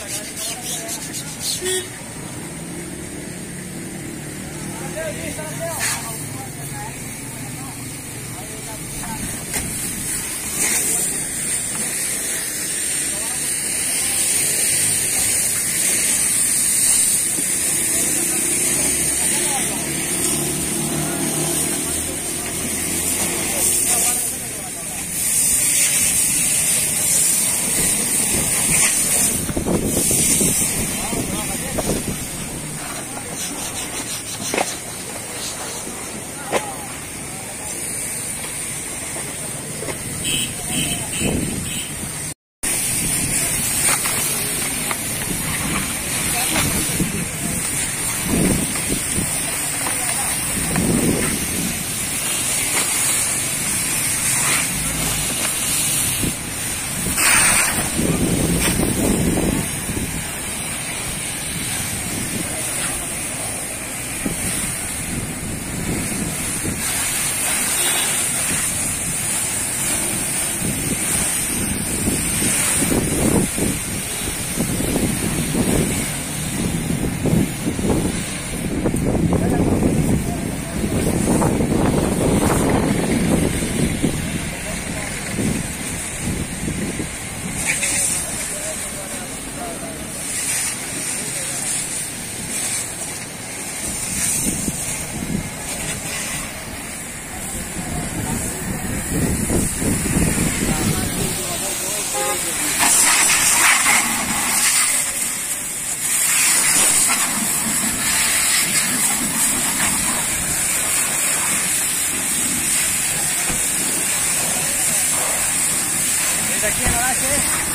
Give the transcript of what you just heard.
Chut desde aquí en Oaxaca.